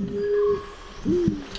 Mm-hmm.